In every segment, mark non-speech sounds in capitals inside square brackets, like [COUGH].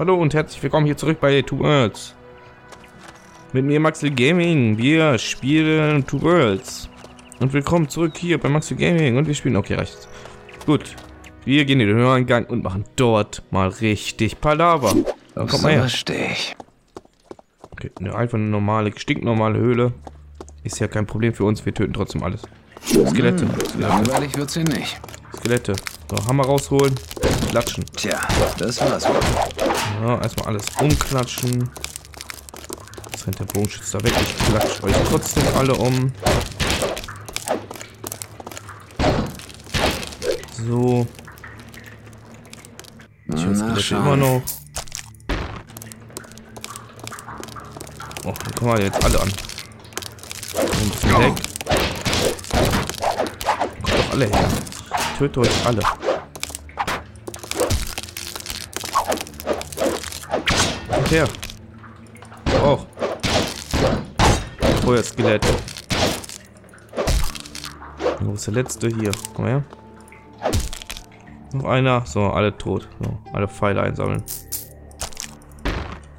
Hallo und herzlich willkommen hier zurück bei Two Worlds. Mit mir Maxel Gaming. Wir spielen Two Worlds. Und willkommen zurück hier bei Maxel Gaming. Und wir spielen... Okay, reicht. Gut. Wir gehen in den Hörengang und machen dort mal richtig Palaver. Da kommt mal her. verstehe ich. Okay, ne, einfach eine normale, stinknormale Höhle. Ist ja kein Problem für uns. Wir töten trotzdem alles. Skelette. Hm, langweilig wird sie nicht. Skelette. So, Hammer rausholen. Klatschen. Tja, das war's wohl. Ja, erstmal alles umklatschen. Jetzt rennt der Bogenschütze da weg. Ich klatsche euch trotzdem alle um. So. Ich höre immer noch. Oh, dann kommen wir jetzt alle an. Bisschen weg. Kommt doch alle her. Ich töte euch alle. Her. Auch. Feuerskelett. Wo ist der letzte? Hier. Komm her. Noch einer. So, alle tot. So, alle Pfeile einsammeln.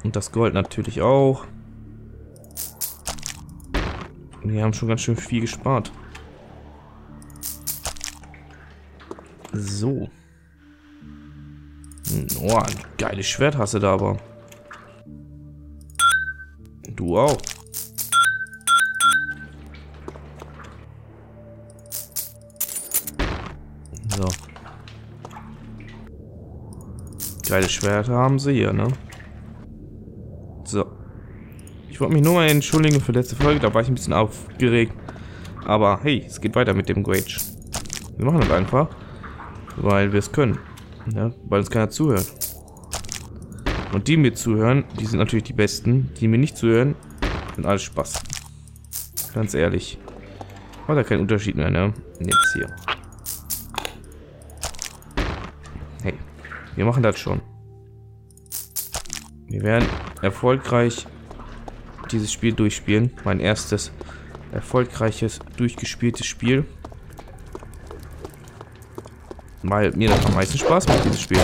Und das Gold natürlich auch. Die haben schon ganz schön viel gespart. So. Oh, ein geiles Schwert hast du da aber. Du auch. So. Geile Schwerter haben sie hier, ne? So. Ich wollte mich nur mal entschuldigen für letzte Folge, da war ich ein bisschen aufgeregt. Aber hey, es geht weiter mit dem Grage. Wir machen das einfach, weil wir es können. Ja, weil uns keiner zuhört. Und die mir zuhören, die sind natürlich die Besten. Die mir nicht zuhören, sind alles Spaß. Ganz ehrlich. Macht da keinen Unterschied mehr, ne? Jetzt hier. Hey, wir machen das schon. Wir werden erfolgreich dieses Spiel durchspielen. Mein erstes erfolgreiches, durchgespieltes Spiel. Weil mir das am meisten Spaß macht, dieses Spiel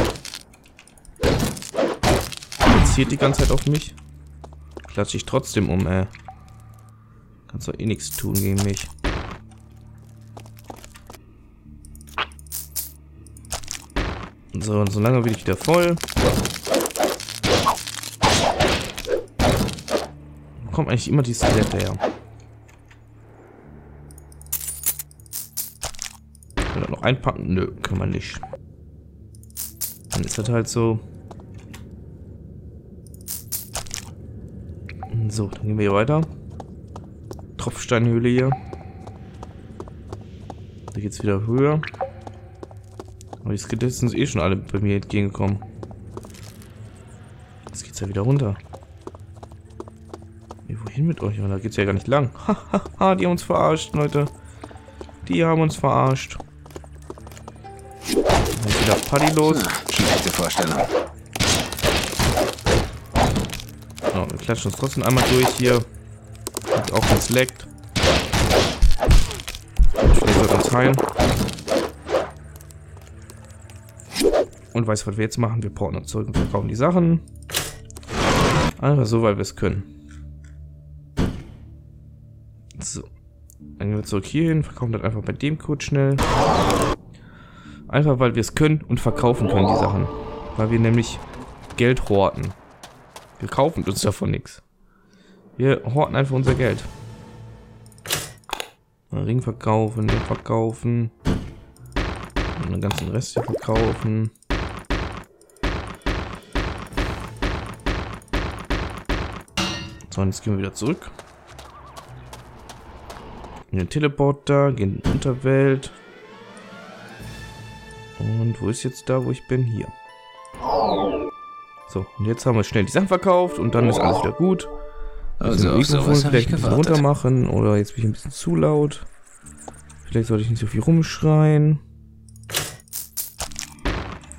zielt die ganze Zeit auf mich. Klatsche ich trotzdem um, ey. Kannst doch eh nichts tun gegen mich. So, und so lange bin ich wieder voll. Wo kommt eigentlich immer die Skelette her? Können wir noch einpacken? Nö, können wir nicht. Dann ist das halt so. So, dann gehen wir hier weiter. Tropfsteinhöhle hier. Da geht's wieder höher. Aber die Skelette sind eh schon alle bei mir entgegengekommen. Jetzt geht's ja wieder runter. Nee, wohin mit euch? Da geht's ja gar nicht lang. [LAUGHS] Hahaha, die haben uns verarscht, Leute. Die haben uns verarscht. Dann ist wieder Party los. Schlechte Vorstellung. Genau, wir klatschen uns trotzdem einmal durch hier. Und auch wenn es leckt. Vielleicht wird uns heilen. Und weißt du, was wir jetzt machen? Wir porten uns zurück und verkaufen die Sachen. Einfach so, weil wir es können. So. Dann gehen wir zurück hier hin, verkaufen das einfach bei dem Code schnell. Einfach, weil wir es können und verkaufen können, die Sachen. Weil wir nämlich Geld horten. Wir kaufen uns davon nichts. Wir horten einfach unser Geld. Ring verkaufen, den verkaufen. Und den ganzen Rest hier verkaufen. So, und jetzt gehen wir wieder zurück. In den Teleporter, gehen in die Unterwelt. Und wo ist jetzt da, wo ich bin? Hier. So, und jetzt haben wir schnell die Sachen verkauft und dann ist alles wieder gut. Also auf sowas vielleicht ein bisschen runter machen oder jetzt bin ich ein bisschen zu laut. Vielleicht sollte ich nicht so viel rumschreien.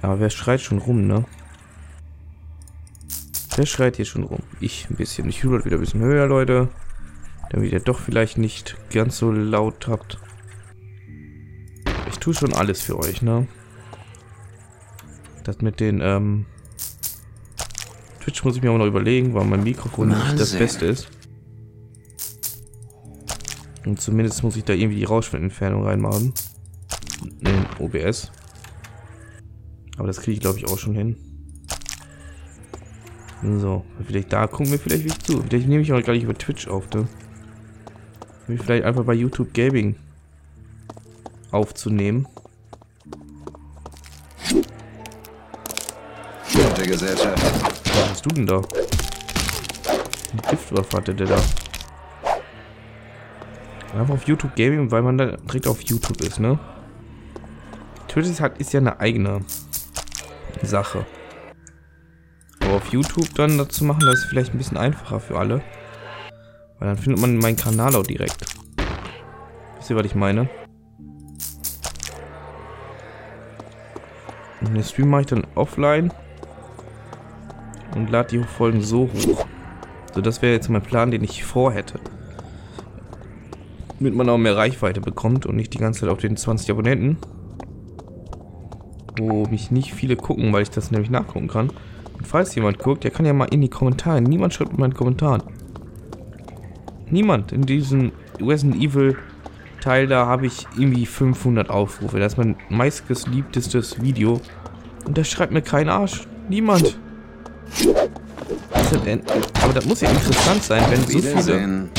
Aber wer schreit schon rum, ne? Wer schreit hier schon rum? Ich ein bisschen. Ich höre wieder ein bisschen höher, Leute. Damit ihr doch vielleicht nicht ganz so laut habt. Ich tue schon alles für euch, ne? Das mit den, ähm, Twitch muss ich mir auch noch überlegen, weil mein Mikrofon Mal nicht das. Beste ist. Und zumindest muss ich da irgendwie die Rauschentfernung reinmachen. In OBS. Aber das kriege ich glaube ich auch schon hin. So, vielleicht da gucken wir vielleicht nicht zu. Vielleicht nehme ich auch gar nicht über Twitch auf, ne? Vielleicht einfach bei YouTube Gaming aufzunehmen. Gute Gesellschaft. Hast du denn da? Ein Giftwaffe hatte der da. Einfach auf YouTube Gaming, weil man da direkt auf YouTube ist, ne? Twitch halt, ist ja eine eigene Sache. Aber auf YouTube dann dazu machen, das ist vielleicht ein bisschen einfacher für alle. Weil dann findet man meinen Kanal auch direkt. Wisst ihr, was ich meine? Und den Stream mache ich dann offline und lade die Folgen so hoch. So, das wäre jetzt mein Plan, den ich vorhätte. Damit man auch mehr Reichweite bekommt und nicht die ganze Zeit auf den 20 Abonnenten. Wo mich nicht viele gucken, weil ich das nämlich nachgucken kann. Und falls jemand guckt, der kann ja mal in die Kommentare. Niemand schreibt in meinen Kommentaren. Niemand. In diesem Resident Evil Teil da habe ich irgendwie 500 Aufrufe. Das ist mein meistgeliebtestes Video. Und da schreibt mir kein Arsch. Niemand. Ein- Aber das muss ja interessant sein, wenn so viele,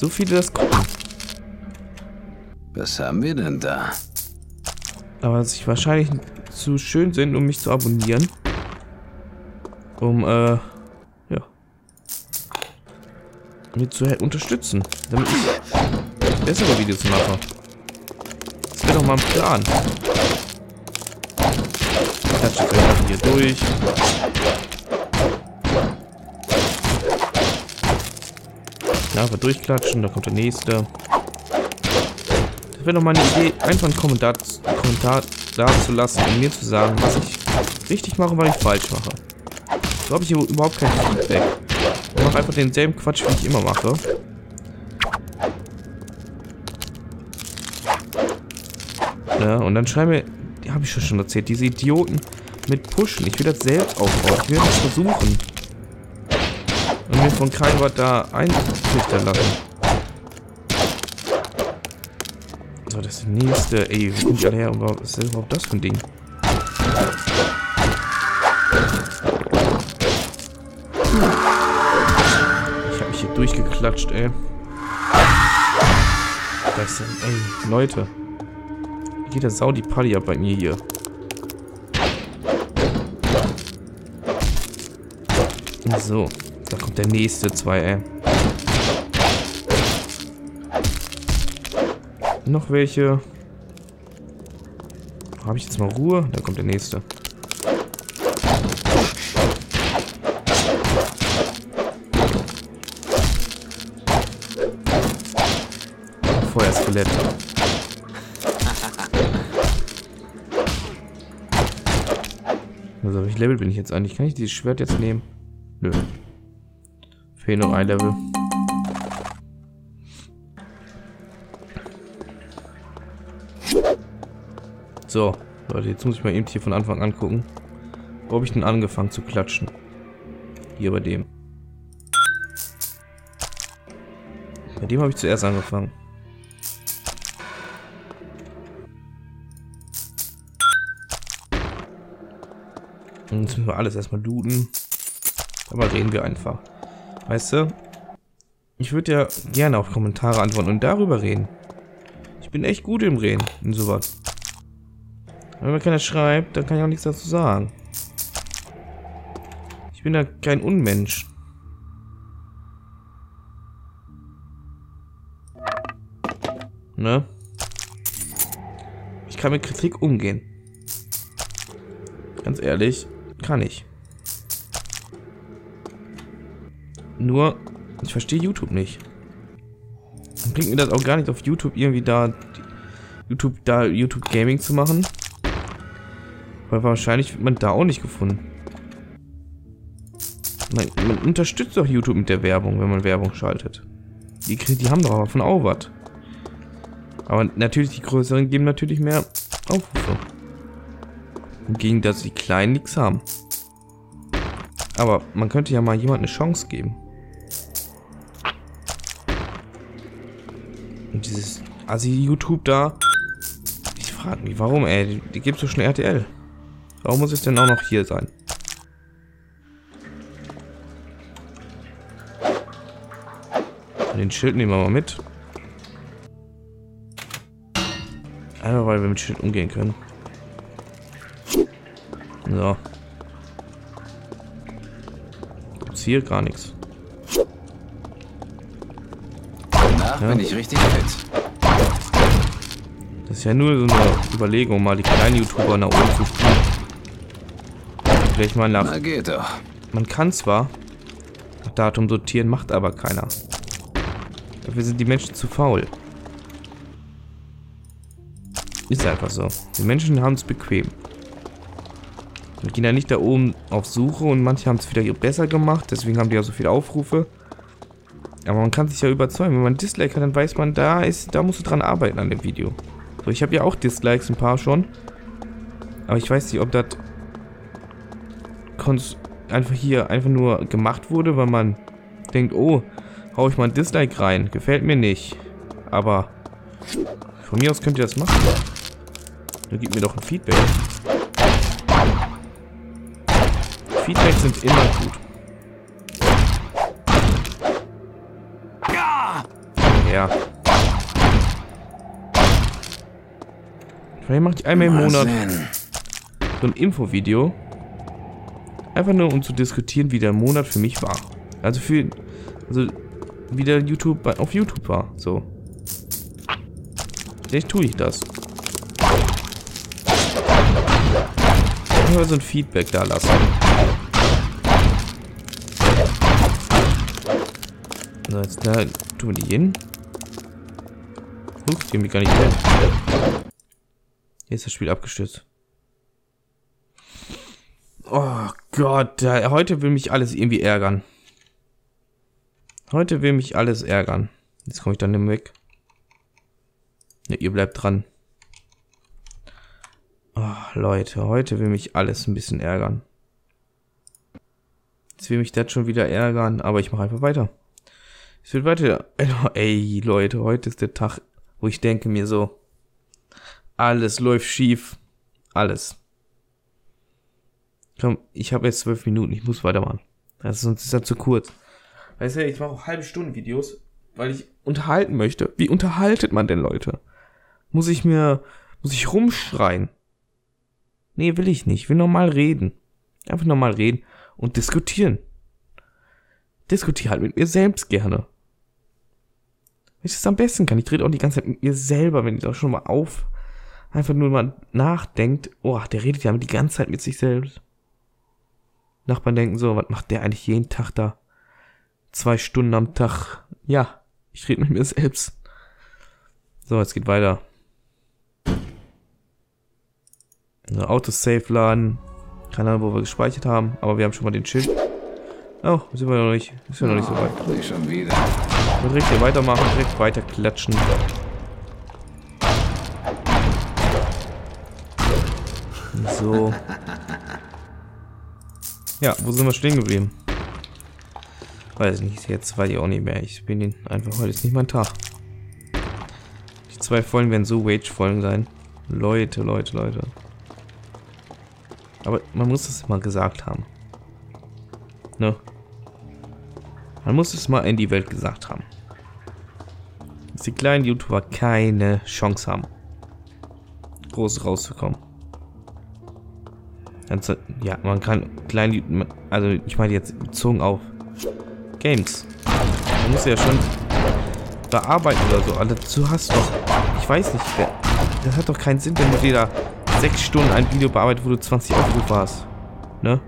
so viele das gucken. Was haben wir denn da? Aber sich wahrscheinlich zu schön sind, um mich zu abonnieren. Um, äh, ja. Mir zu unterstützen. Damit ich bessere Videos mache. Das wäre doch mal ein Plan. Ich klatsche jetzt einfach hier durch. Einfach durchklatschen, da kommt der nächste. Das wäre doch mal eine Idee, einfach einen Kommentar, Kommentar da zu lassen und mir zu sagen, was ich richtig mache und was ich falsch mache. So habe ich hier überhaupt kein Feedback. Ich mache einfach denselben Quatsch, wie ich immer mache. Ja, und dann schreiben wir, die habe ich schon erzählt, diese Idioten mit Pushen. Ich will das selbst aufbauen. Ich will das versuchen. Und mir von keinem was da eintrichtern lassen. So, das nächste. Ey, wo kommt alle her? Was ist überhaupt das für ein Ding? Ich hab mich hier durchgeklatscht, ey. Das sind, ey, Leute. Wie geht der Sau die Party ab bei mir hier? So, da kommt der nächste zwei, ey. Noch welche. Habe ich jetzt mal Ruhe? Da kommt der nächste. Feuerskelett. [LAUGHS] Also, welches Level bin ich jetzt eigentlich? Kann ich dieses Schwert jetzt nehmen? Nö. Fehlen noch ein Level. So, Leute, jetzt muss ich mal eben hier von Anfang an gucken. Wo habe ich denn angefangen zu klatschen? Hier bei dem. Bei dem habe ich zuerst angefangen. Und jetzt müssen wir alles erstmal looten. Aber reden wir einfach. Weißt du? Ich würde ja gerne auf Kommentare antworten und darüber reden. Ich bin echt gut im Reden und sowas. Wenn mir keiner schreibt, dann kann ich auch nichts dazu sagen. Ich bin da kein Unmensch. Ne? Ich kann mit Kritik umgehen. Ganz ehrlich, kann ich. Nur, ich verstehe YouTube nicht. Dann bringt mir das auch gar nicht auf YouTube irgendwie da YouTube da YouTube Gaming zu machen. Weil wahrscheinlich wird man da auch nicht gefunden. Man, man unterstützt doch YouTube mit der Werbung, wenn man Werbung schaltet. Die, die haben doch davon auch was. Aber natürlich, die größeren geben natürlich mehr Aufrufe. Hingegen, dass die kleinen nichts haben. Aber man könnte ja mal jemand eine Chance geben. Und dieses Assi-YouTube da. Ich frage mich, warum, ey? Die, die gibt so schon RTL. Warum muss es denn auch noch hier sein? Den Schild nehmen wir mal mit. Einfach weil wir mit Schild umgehen können. So. Gibt's hier gar nichts. Danach Ja. bin ich richtig fit. Das ist ja nur so eine Überlegung, mal die kleinen YouTuber nach oben zu spielen. Vielleicht mal nach. Na geht doch. Man kann zwar nach Datum sortieren, macht aber keiner. Dafür sind die Menschen zu faul. Ist einfach so. Die Menschen haben es bequem. Wir gehen ja nicht da oben auf Suche und manche haben es wieder besser gemacht, deswegen haben die ja so viele Aufrufe. Aber man kann sich ja überzeugen. Wenn man Dislike hat, dann weiß man, da ist, da musst du dran arbeiten an dem Video. So, ich habe ja auch Dislikes, ein paar schon. Aber ich weiß nicht, ob das einfach hier einfach nur gemacht wurde, weil man denkt, oh, hau ich mal ein Dislike rein. Gefällt mir nicht. Aber von mir aus könnt ihr das machen. Dann gib mir doch ein Feedback. Feedbacks sind immer gut. Ja. Vielleicht mache ich einmal im Monat so ein Infovideo. Einfach nur um zu diskutieren, wie der Monat für mich war. Also für. Also wie der YouTube auf YouTube war. So. Vielleicht tue ich das. Nur so ein Feedback da lassen. So, jetzt da tun wir die hin. Ups, die haben mich gar nicht hin. Hier ist das Spiel abgestürzt. Oh Gott, heute will mich alles irgendwie ärgern. Heute will mich alles ärgern. Jetzt komme ich dann nicht weg. Ne, ihr bleibt dran. Oh, Leute, heute will mich alles ein bisschen ärgern. Jetzt will mich das schon wieder ärgern, aber ich mache einfach weiter. Es wird weiter. Ey, Leute, heute ist der Tag, wo ich denke mir so, alles läuft schief. Alles. Komm, ich habe jetzt zwölf Minuten, ich muss weitermachen. Ist, sonst ist das zu kurz. Weißt du, ich mache auch halbe Stunden Videos, weil ich unterhalten möchte. Wie unterhaltet man denn Leute? Muss ich mir, muss ich rumschreien? Nee, will ich nicht. Ich will normal reden. Einfach normal reden und diskutieren. Diskutiere halt mit mir selbst gerne. Wenn ich das am besten kann. Ich rede auch die ganze Zeit mit mir selber, wenn ich auch schon mal auf, einfach nur mal nachdenkt. Oh, der redet ja die ganze Zeit mit sich selbst. Nachbarn denken so, was macht der eigentlich jeden Tag da? Zwei Stunden am Tag. Ja, ich rede mit mir selbst. So, jetzt geht weiter. So, Autosave laden. Keine Ahnung, wo wir gespeichert haben, aber wir haben schon mal den Schild. Oh, sind wir noch nicht. Ist ja noch nicht so weit. Schon wieder. Direkt hier weitermachen, direkt weiter klatschen. So. [LAUGHS] Ja, wo sind wir stehen geblieben? Weiß nicht, jetzt weiß ich auch nicht mehr. Ich bin den einfach, heute ist nicht mein Tag. Die zwei Folgen werden so Wage-Folgen sein. Leute, Leute, Leute. Aber man muss es mal gesagt haben. Ne? Man muss es mal in die Welt gesagt haben. Dass die kleinen YouTuber keine Chance haben, groß rauszukommen. Also, ja, man kann klein, also ich meine jetzt bezogen auf Games. Man muss ja schon bearbeiten oder so. Also dazu hast du doch, ich weiß nicht, das hat doch keinen Sinn, wenn du dir da sechs Stunden ein Video bearbeitet, wo du 20 Aufrufe hast. Ne?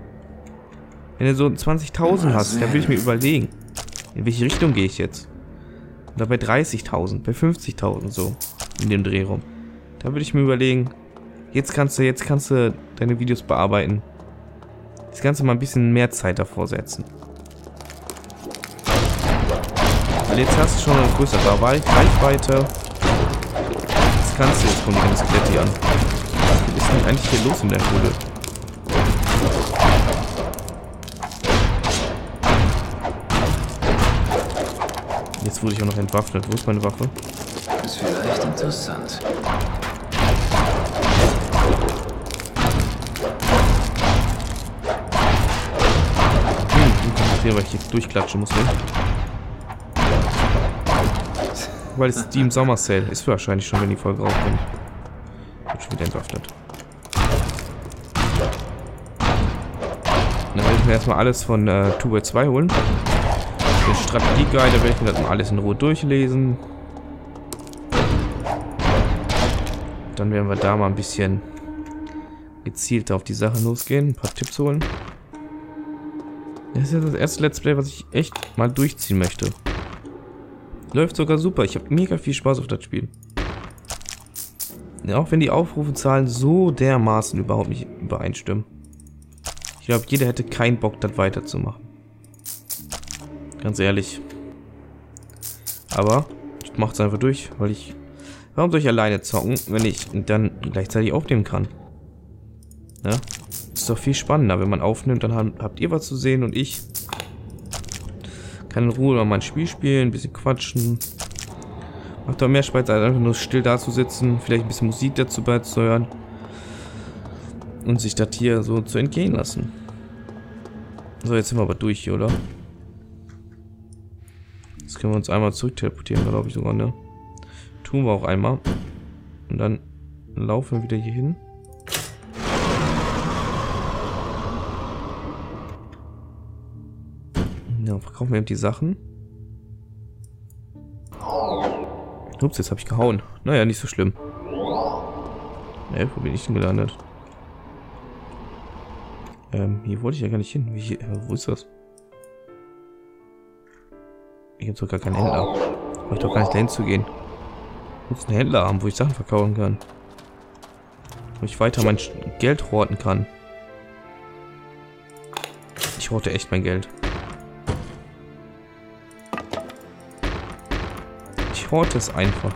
Wenn du so 20.000 hast, dann würde ich mir überlegen, in welche Richtung gehe ich jetzt? Oder bei 30.000, bei 50.000 so, in dem Dreh rum. Da würde ich mir überlegen, jetzt kannst du, jetzt kannst du deine Videos bearbeiten. Das Ganze mal ein bisschen mehr Zeit davor setzen. Weil jetzt hast du schon eine größere Reich- Reichweite. Jetzt kannst du jetzt die ganzen Skelette hier an. Was ist denn eigentlich hier los in der Höhle? Jetzt wurde ich auch noch entwaffnet. Wo ist meine Waffe? Ist vielleicht interessant. Hm, gut konzentrieren, weil ich jetzt durchklatschen muss. Ne? Weil es Steam Sommer Sale ist wahrscheinlich schon, wenn die Folge rauskommt. Wird schon wieder entwaffnet. Dann werde ich mir erstmal alles von äh, 2 holen. Den Strategie-Guide, da werde ich mir das mal alles in Ruhe durchlesen. Dann werden wir da mal ein bisschen gezielt auf die Sache losgehen, ein paar Tipps holen. Das ist ja das erste Let's Play, was ich echt mal durchziehen möchte. Läuft sogar super. Ich habe mega viel Spaß auf das Spiel. Ja, auch wenn die Aufrufezahlen so dermaßen überhaupt nicht übereinstimmen. Ich glaube, jeder hätte keinen Bock, das weiterzumachen. Ganz ehrlich. Aber ich mache es einfach durch, weil ich... Warum soll ich alleine zocken, wenn ich dann gleichzeitig aufnehmen kann? Ja? Ist doch viel spannender, wenn man aufnimmt, dann habt ihr was zu sehen und ich kann in Ruhe mal mein Spiel spielen, ein bisschen quatschen. Macht doch mehr Spaß, als einfach nur still da zu sitzen, vielleicht ein bisschen Musik dazu beizuhören und sich das hier so zu entgehen lassen. So, jetzt sind wir aber durch hier, oder? Jetzt können wir uns einmal zurück teleportieren, glaube ich sogar, ne? Tun wir auch einmal. Und dann laufen wir wieder hier hin. Ja, verkaufen wir eben die Sachen. Ups, jetzt habe ich gehauen. Naja, nicht so schlimm. Ne, wo bin ich denn gelandet? Ähm, hier wollte ich ja gar nicht hin. Wie, äh, wo ist das? Ich habe doch gar keinen Händler. Brauche ich doch gar nicht dahin zu gehen. Ich muss einen Händler haben, wo ich Sachen verkaufen kann. Wo ich weiter mein Geld horten kann. Ich horte echt mein Geld. Ich horte es einfach.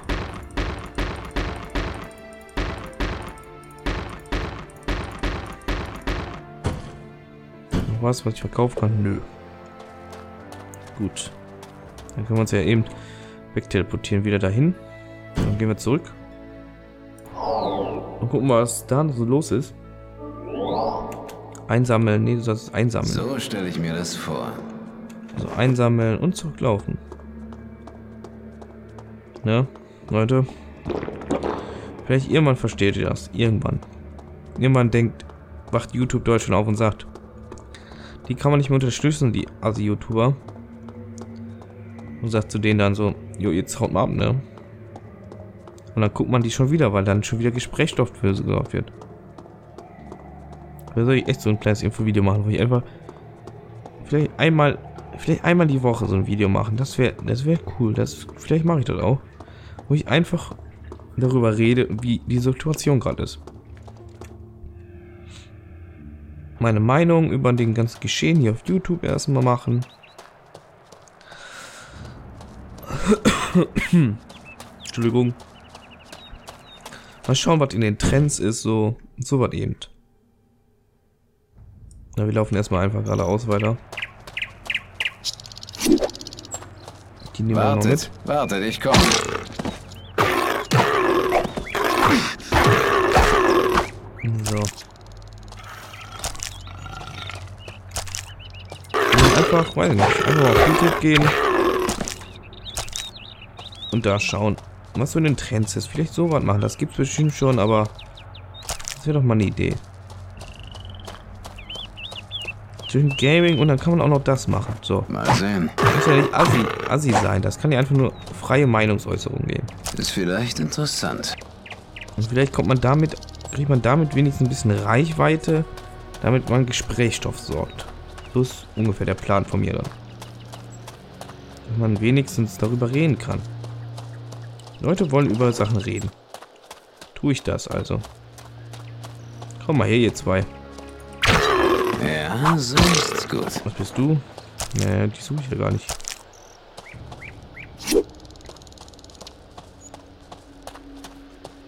was, was ich verkaufen kann? Nö. Gut. Dann können wir uns ja eben wegteleportieren wieder dahin. Dann gehen wir zurück. Und gucken, was da so los ist. Einsammeln. Nee, du sollst es einsammeln. So stelle ich mir das vor. Also einsammeln und zurücklaufen. Ne, Leute. Vielleicht irgendwann versteht ihr das. Irgendwann. Irgendwann denkt, wacht YouTube Deutschland auf und sagt, die kann man nicht mehr unterstützen, die Asi-YouTuber. Und sagt zu denen dann so, jo, jetzt haut mal ab, ne? Und dann guckt man die schon wieder, weil dann schon wieder Gesprächsstoff für sie gesorgt wird. Da soll ich echt so ein kleines Infovideo machen, wo ich einfach vielleicht einmal, vielleicht einmal die Woche so ein Video machen. Das wäre, das wäre cool. Das, vielleicht mache ich das auch. Wo ich einfach darüber rede, wie die Situation gerade ist. meine Meinung über den ganzen Geschehen hier auf YouTube erstmal machen. [COUGHS] Entschuldigung. Mal schauen, was in den Trends ist, so, so was eben. Na, wir laufen erstmal einfach geradeaus weiter. Die nehmen wartet, wir noch mit. Wartet, ich komme. einfach, weiß ich nicht, einfach auf YouTube gehen. Und da schauen, was so in den Trends ist. Vielleicht sowas machen, das gibt es bestimmt schon, aber das wäre doch mal eine Idee. Zwischen Gaming und dann kann man auch noch das machen. So. Mal sehen. Das muss ja nicht assi, assi sein. Das kann ja einfach nur freie Meinungsäußerung gehen. Ist vielleicht interessant. Und vielleicht kommt man damit, kriegt man damit wenigstens ein bisschen Reichweite, damit man Gesprächsstoff sorgt. So ist ungefähr der Plan von mir dann. Wenn man wenigstens darüber reden kann. Leute wollen über Sachen reden. Tue ich das also. Komm mal her, ihr zwei. Ja, so ist's gut. Was bist du? Nee, die suche ich ja gar nicht.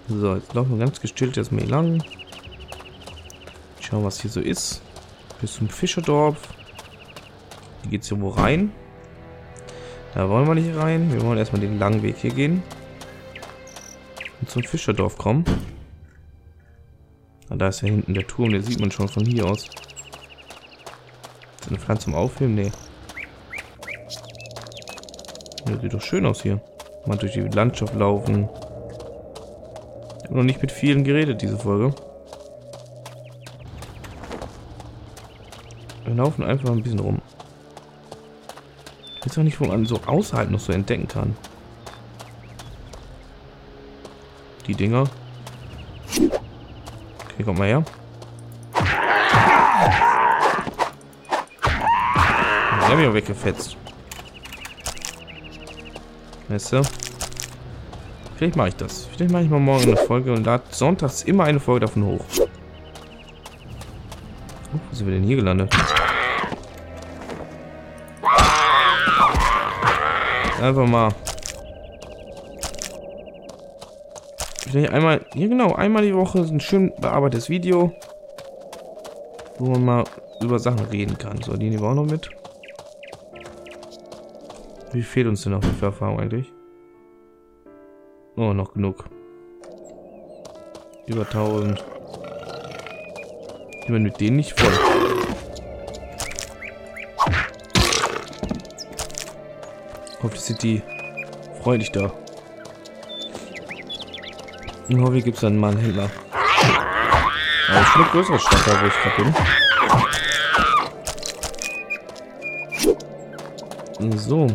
So, jetzt laufen wir ganz gestillt erstmal hier lang. Schauen, was hier so ist. Bis zum Fischerdorf. Hier geht es hier wo rein. Da wollen wir nicht rein. Wir wollen erstmal den langen Weg hier gehen. Zum Fischerdorf kommen. Ah, da ist ja hinten der Turm, den sieht man schon von hier aus. Ist das eine Pflanze zum Aufheben? Nee. Ja, sieht doch schön aus hier. Mal durch die Landschaft laufen. Ich habe noch nicht mit vielen geredet, diese Folge. Wir laufen einfach ein bisschen rum. Ich weiß auch nicht, wo man so außerhalb noch so entdecken kann. Die Dinger. Okay, kommt mal her. Die haben mich weggefetzt. Weißt? Vielleicht mache ich das. Vielleicht mache ich mal morgen eine Folge und lade sonntags immer eine Folge davon hoch. Oh, wo sind wir denn hier gelandet? Einfach mal. Vielleicht einmal, hier genau, einmal die Woche ein schön bearbeitetes Video. Wo man mal über Sachen reden kann. So, die nehmen wir auch noch mit. Wie fehlt uns denn noch für Erfahrung eigentlich? Oh, noch genug. Über 1000. Ich bin mit denen nicht voll. Hoffentlich sind die freundlich da. Und hoffentlich gibt es dann mal einen Händler. Aber schon eine größere Stadt da, wo ich gerade bin. So.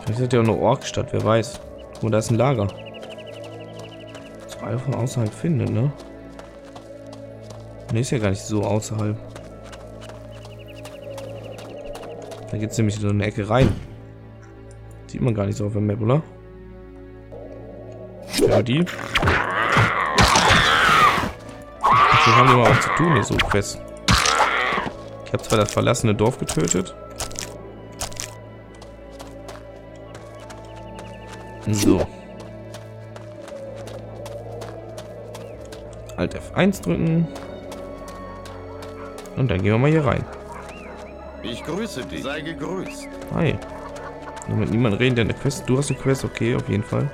Vielleicht ist ja auch eine Orkstadt, wer weiß. Wo da ist ein Lager. Zwei von außerhalb findet, ne? Ne, ist ja gar nicht so außerhalb. Da geht es nämlich in so eine Ecke rein. Sieht man gar nicht so auf der Map, oder? Ja, die. So haben wir mal was zu tun hier so fest. Ich habe zwar das verlassene Dorf getötet. So. Alt F1 drücken. Und dann gehen wir mal hier rein. Ich grüße dich. Sei gegrüßt. Hi. Nur mit niemandem reden, der eine Quest. Du hast eine Quest, okay, auf jeden Fall.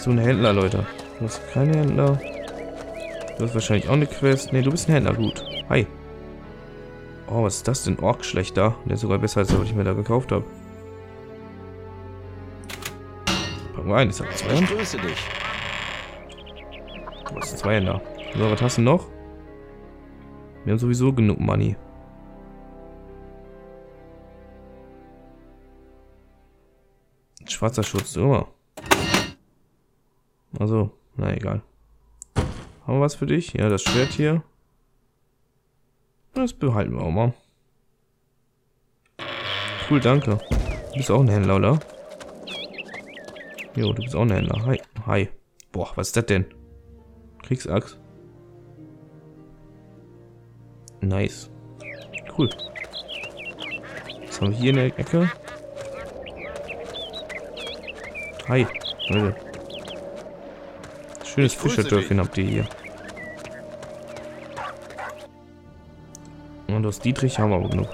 So ein Händler, Leute. Du hast keine Händler. Du hast wahrscheinlich auch eine Quest. Ne, du bist ein Händler, gut. Hi. Oh, was ist das denn? Ork schlechter. Der ist sogar besser, als was ich mir da gekauft habe. Packen wir ein, ich sag zwei. Dich. Du hast zwei Händler. So, was hast du noch? Wir haben sowieso genug Money. Schwarzer Schutz, immer. Also, na egal. Haben wir was für dich? Ja, das Schwert hier. Das behalten wir auch mal. Cool, danke. Du bist auch ein Händler, oder? Jo, du bist auch ein Händler. Hi. Hi. Boah, was ist das denn? Kriegsachs. Nice. Cool. Was haben wir hier in der Ecke? Hi. Leute. Schönes Fischerdörfchen habt ihr hier. Und aus Dietrich haben wir aber genug.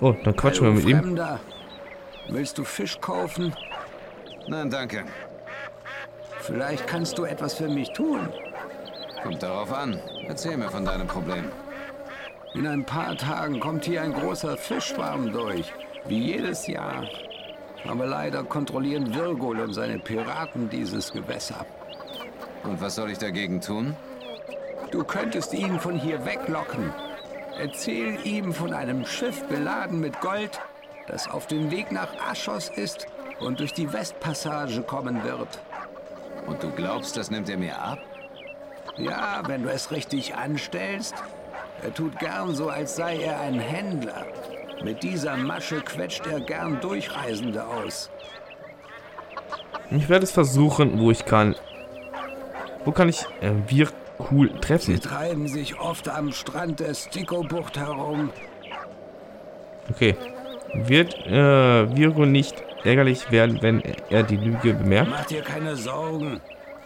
Oh, dann quatschen wir Hallo, mit ihm. Fremder. Willst du Fisch kaufen? Nein, danke. Vielleicht kannst du etwas für mich tun. Kommt darauf an. Erzähl mir von deinem Problem. In ein paar Tagen kommt hier ein großer Fischschwarm durch, wie jedes Jahr. Aber leider kontrollieren Virgul und seine Piraten dieses Gewässer. Und was soll ich dagegen tun? Du könntest ihn von hier weglocken. Erzähl ihm von einem Schiff beladen mit Gold, das auf dem Weg nach Aschos ist und durch die Westpassage kommen wird. Und du glaubst, das nimmt er mir ab? Ja, wenn du es richtig anstellst. Er tut gern so, als sei er ein Händler. Mit dieser Masche quetscht er gern Durchreisende aus. Ich werde es versuchen, wo ich kann. Wo kann ich äh, wir cool Sie treffen? treiben sich oft am Strand der Stiko-Bucht herum. Okay. Wird äh, Viro nicht ärgerlich werden, wenn er die Lüge bemerkt? Mach dir keine Sorgen.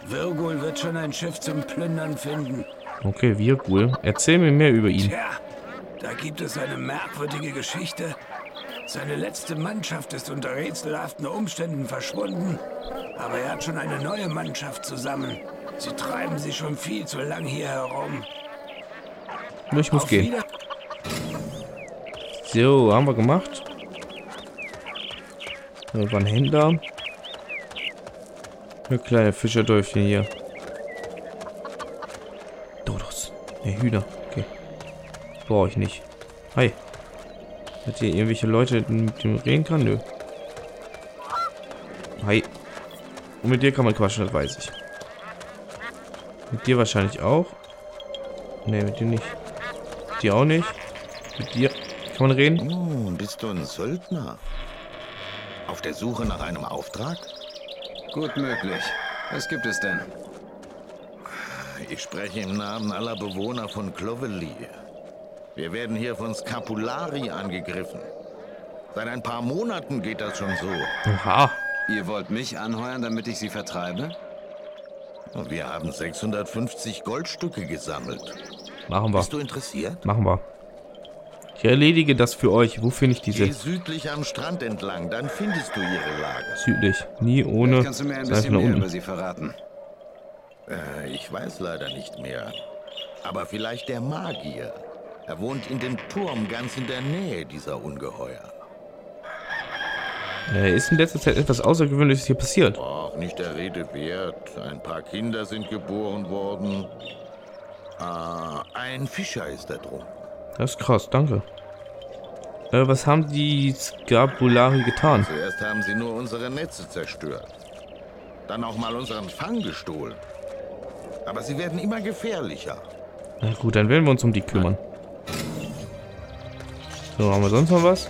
Virgul wird schon ein Schiff zum Plündern finden. Okay, Virgul. Erzähl mir mehr über ihn. Tja, Da gibt es eine merkwürdige Geschichte. Seine letzte Mannschaft ist unter rätselhaften Umständen verschwunden. Aber er hat schon eine neue Mannschaft zusammen. Sie treiben sie schon viel zu lang hier herum. Ich muss Auf gehen. Wieder So, haben wir gemacht. Da war ein Händler. Eine kleine Fischerdäufchen hier. Dodos. Ne, Hühner. Okay. Brauche ich nicht. Hi. Hat hier irgendwelche Leute, mit denen reden kann? Nö. Hi. Und mit dir kann man quatschen, das weiß ich. Mit dir wahrscheinlich auch. Ne, mit dir nicht. Mit dir auch nicht. Mit dir kann man reden. Nun, bist du ein Söldner? Auf der Suche nach einem Auftrag? Gut möglich. Was gibt es denn? Ich spreche im Namen aller Bewohner von Clovely. Wir werden hier von Scapulari angegriffen. Seit ein paar Monaten geht das schon so. Oha. Ihr wollt mich anheuern, damit ich sie vertreibe? Wir haben 650 Goldstücke gesammelt. Machen wir. Bist du interessiert? Machen wir. Ich erledige das für euch. Wo finde ich diese? Geh südlich am Strand entlang, dann findest du ihre Lage. Südlich. Nie ohne. Vielleicht kannst du mir ein bisschen mehr unten. über sie verraten. Äh, ich weiß leider nicht mehr. Aber vielleicht der Magier. Er wohnt in dem Turm ganz in der Nähe dieser Ungeheuer. Äh, ist in letzter Zeit etwas Außergewöhnliches hier passiert? Auch nicht der Rede wert. Ein paar Kinder sind geboren worden. Ah, ein Fischer ist da drum. Das ist krass, danke. Äh, was haben die Scapulari getan? Zuerst haben sie nur unsere Netze zerstört. Dann auch mal unseren Fang gestohlen. Aber sie werden immer gefährlicher. Na gut, dann werden wir uns um die kümmern. So, haben wir sonst noch was?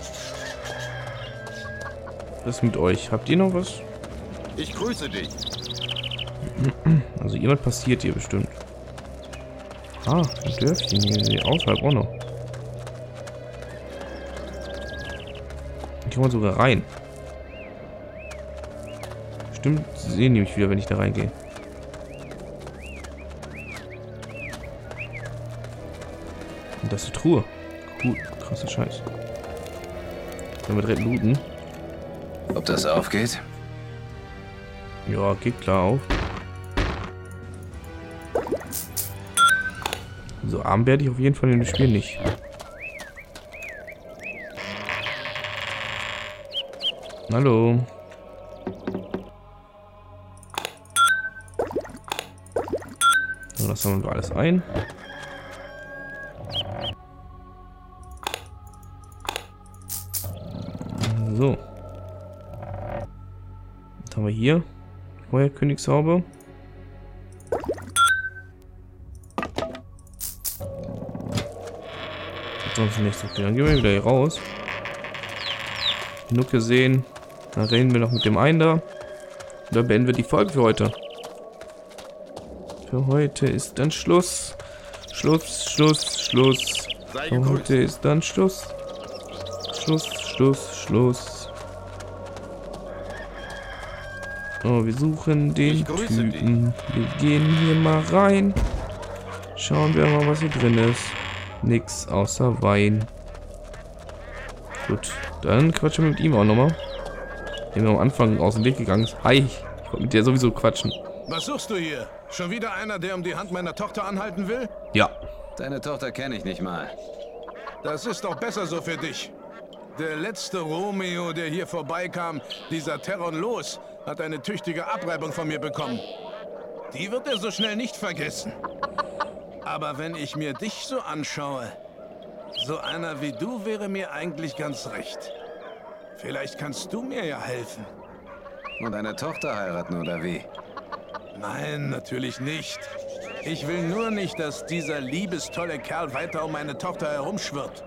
Was ist mit euch? Habt ihr noch was? Ich grüße dich. Also jemand passiert hier bestimmt. Ah, ein Dörfchen hier außerhalb auch noch. Hier kann man sogar rein. Stimmt, sehen die mich wieder, wenn ich da reingehe. Und das ist eine Truhe. Cool, krasser Scheiß. Wir direkt looten? Ob das aufgeht? Ja, geht klar auf. So arm werde ich auf jeden Fall in dem Spiel nicht. Hallo. So, das sammeln wir alles ein. Feuerkönigshaube. Sonst nicht so viel. Dann gehen wir wieder hier raus. Genug gesehen. Dann reden wir noch mit dem einen da. Und dann beenden wir die Folge für heute. Für heute ist dann Schluss. Schluss, Schluss, Schluss. Für heute ist dann Schluss. Schluss, Schluss, Schluss. Oh, wir suchen den Typen. Wir gehen hier mal rein. Schauen wir mal, was hier drin ist. Nix außer Wein. Gut, dann quatschen wir mit ihm auch nochmal. Der mir am Anfang aus dem Weg gegangen ist. Hi, ich wollte mit dir sowieso quatschen. Was suchst du hier? Schon wieder einer, der um die Hand meiner Tochter anhalten will? Ja. Deine Tochter kenne ich nicht mal. Das ist doch besser so für dich. Der letzte Romeo, der hier vorbeikam, dieser Terron Los, hat eine tüchtige Abreibung von mir bekommen. Die wird er so schnell nicht vergessen. Aber wenn ich mir dich so anschaue, so einer wie du wäre mir eigentlich ganz recht. Vielleicht kannst du mir ja helfen. Und eine Tochter heiraten, oder wie? Nein, natürlich nicht. Ich will nur nicht, dass dieser liebestolle Kerl weiter um meine Tochter herumschwirrt.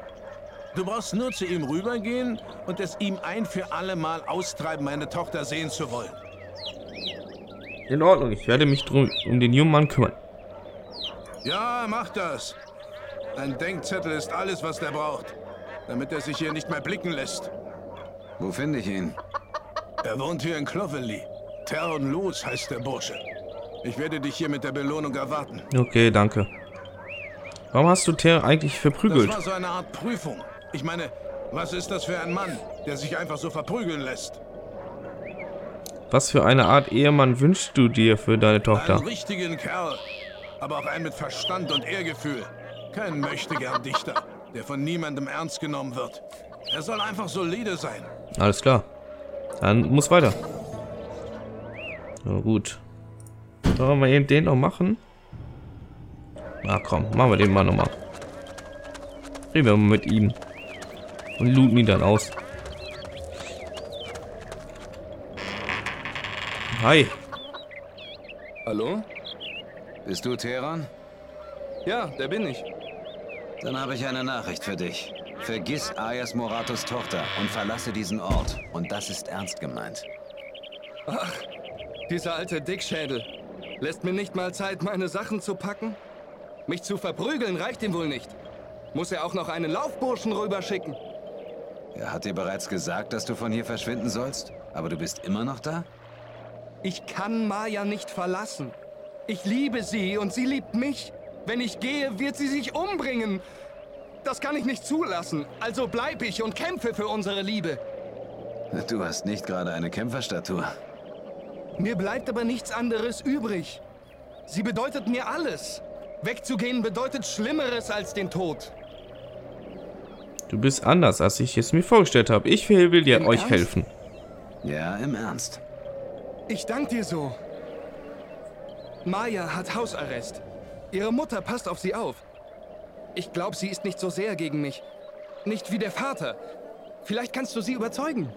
Du brauchst nur zu ihm rübergehen und es ihm ein für alle Mal austreiben, meine Tochter sehen zu wollen. In Ordnung, ich werde mich drum, um den jungen Mann kümmern. Ja, mach das. Ein Denkzettel ist alles, was der braucht, damit er sich hier nicht mehr blicken lässt. Wo finde ich ihn? Er wohnt hier in Clovelly. Terron Los heißt der Bursche. Ich werde dich hier mit der Belohnung erwarten. Okay, danke. Warum hast du Ter eigentlich verprügelt? Das war so eine Art Prüfung. Ich meine, was ist das für ein Mann, der sich einfach so verprügeln lässt? Was für eine Art Ehemann wünschst du dir für deine Tochter? Einen richtigen Kerl, aber auch einen mit Verstand und Ehrgefühl. Kein möchtegern Dichter, der von niemandem ernst genommen wird. Er soll einfach solide sein. Alles klar. Dann muss weiter. So, gut. Sollen wir eben den noch machen? Na komm, machen wir den mal nochmal. Reden wir mal mit ihm. Und looten ihn dann aus. Hi. Hallo? Bist du Teron? Ja, der bin ich. Dann habe ich eine Nachricht für dich. Vergiss Ayas Moratos Tochter und verlasse diesen Ort. Und das ist ernst gemeint. Ach, dieser alte Dickschädel. Lässt mir nicht mal Zeit, meine Sachen zu packen? Mich zu verprügeln reicht ihm wohl nicht. Muss er auch noch einen Laufburschen rüberschicken? Er hat dir bereits gesagt, dass du von hier verschwinden sollst? Aber du bist immer noch da? Ich kann Maya nicht verlassen. Ich liebe sie und sie liebt mich. Wenn ich gehe, wird sie sich umbringen. Das kann ich nicht zulassen. Also bleib ich und kämpfe für unsere Liebe. Du hast nicht gerade eine Kämpferstatur. Mir bleibt aber nichts anderes übrig. Sie bedeutet mir alles. Wegzugehen bedeutet Schlimmeres als den Tod. Du bist anders, als ich es mir vorgestellt habe. Ich will, will dir Im euch Ernst? helfen. Ja, im Ernst. Ich danke dir so. Maya hat Hausarrest. Ihre Mutter passt auf sie auf. Ich glaube, sie ist nicht so sehr gegen mich. Nicht wie der Vater. Vielleicht kannst du sie überzeugen.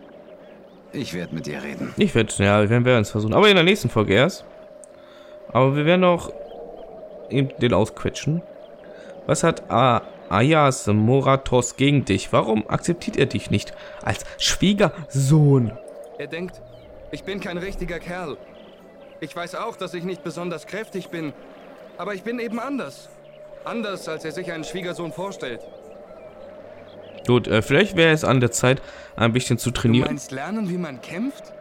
Ich werde mit dir reden. Ich werde, ja, wir werden es versuchen. Aber in der nächsten Folge erst. Aber wir werden auch eben den ausquetschen. Was hat A Ayas Moratos gegen dich? Warum akzeptiert er dich nicht als Schwiegersohn? Er denkt, ich bin kein richtiger Kerl. Ich weiß auch, dass ich nicht besonders kräftig bin. Aber ich bin eben anders. Anders, als er sich einen Schwiegersohn vorstellt. Gut, äh, vielleicht wäre es an der Zeit, ein bisschen zu Du trainieren. meinst lernen, wie man kämpft?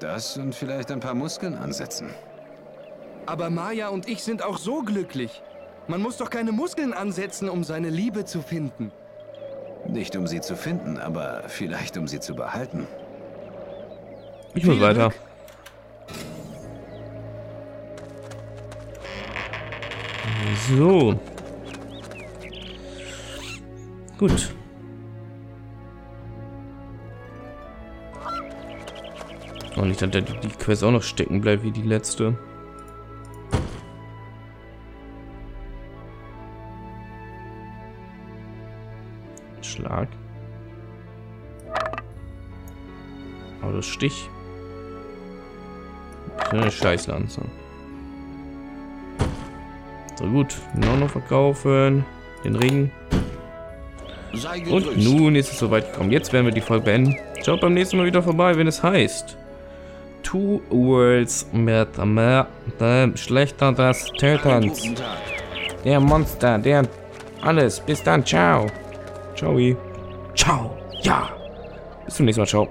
Das und vielleicht ein paar Muskeln ansetzen. Aber Maya und ich sind auch so glücklich. Man muss doch keine Muskeln ansetzen, um seine Liebe zu finden. Nicht um sie zu finden, aber vielleicht um sie zu behalten. Ich muss Viel weiter. Glück. So. Gut. Und nicht, dass die die Quest auch noch stecken bleibt wie die letzte. Schlag. Aber das Stich. Das ist eine Scheißlanze. So gut, auch noch verkaufen. Den Ring. Und nun ist es soweit gekommen. Jetzt werden wir die Folge beenden. Schaut beim nächsten Mal wieder vorbei, wenn es heißt. Two Worlds mit mehr, dem Schlechter des Tötens. Der Monster, der alles. Bis dann, ciao. Ciao. Ciao. Ja. Bis zum nächsten Mal, ciao.